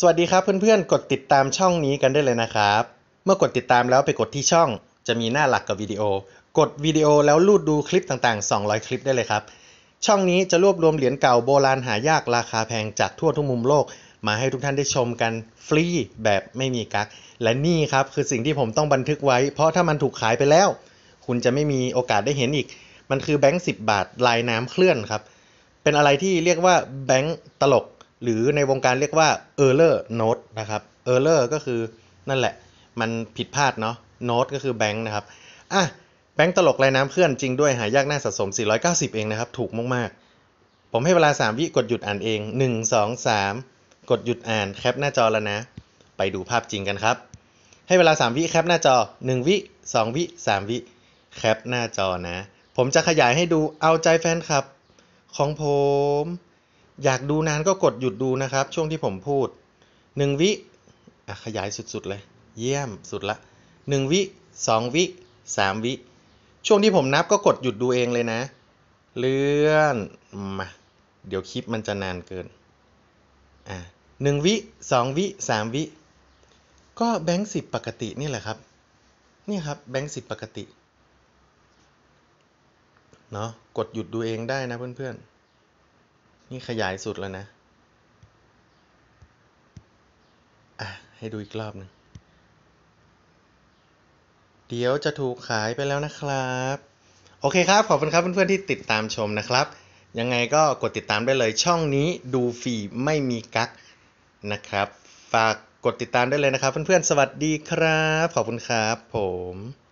สวัสดีครับเพื่อนๆ กดติดตามช่องนี้กันได้เลยนะครับ เมื่อกดติดตามแล้วไปกดที่ช่อง จะมีหน้าหลักกับวิดีโอ กดวิดีโอแล้วลูดดูคลิปต่างๆ 200 คลิปได้เลยครับ ช่องนี้จะรวบรวมเหรียญเก่าโบราณหายากราคาแพงจากทั่วทุกมุมโลก มาให้ทุกท่านได้ชมกันฟรีแบบไม่มีกัก และนี่ครับคือสิ่งที่ผมต้องบันทึกไว้ เพราะถ้ามันถูกขายไปแล้ว คุณจะไม่มีโอกาสได้เห็นอีก มันคือแบงค์สิบาทลายน้ำเคลื่อนครับ เป็นอะไรที่เรียกว่าแบงค์ตลก หรือในวงการเรียกว่า error note นะครับ error ก็คือนั่นแหละ มันผิดพลาดเนาะ note ก็คือแบงค์นะครับ อะ แบงค์ตลกลายน้ำเคลื่อนจริงด้วยหายากหน่าสะสม 490 เองนะครับ ถูกมากๆ ผมให้เวลา 3 วิกดหยุดอ่านเอง 1 2 3 กดหยุดอ่านแคปหน้าจอแล้วนะ ไปดูภาพจริงกันครับ ให้เวลา 3 วิแคปหน้าจอ 1 วิ 2 วิ 3 วิ แคปหน้าจอนะ ผมจะขยายให้ดูเอาใจแฟนคลับ ของผม อยากดูนานก็กดหยุดดูนะครับ ช่วงที่ผมพูด 1 วิขยายสุดๆเลย เยี่ยมสุดละ 1 วิ 2 วิ 3 วิ ช่วงที่ผมนับก็กดหยุดดูเองเลยนะ เลื่อนมา เดี๋ยวคลิปมันจะนานเกิน อ่าหนึ่งวิสองวิสามวิ ก็แบงค์สิบปกตินี่แหละครับ นี่ครับแบงค์สิบปกติ เนาะกดหยุดดูเองได้นะเพื่อนๆ นี่ขยายสุดแล้วนะ อะ ให้ดูอีกรอบหนึงเดี๋ยวจะถูกขายไปแล้วนะครับ โอเคครับ ขอบคุณครับเพื่อนๆที่ติดตามชมนะครับ ยังไงก็กดติดตามได้เลยช่องนี้ดูฟรีไม่มีกั๊กนะครับ ฝากกดติดตามได้เลยนะครับ เพื่อนๆ สวัสดีครับ ขอบคุณครับผม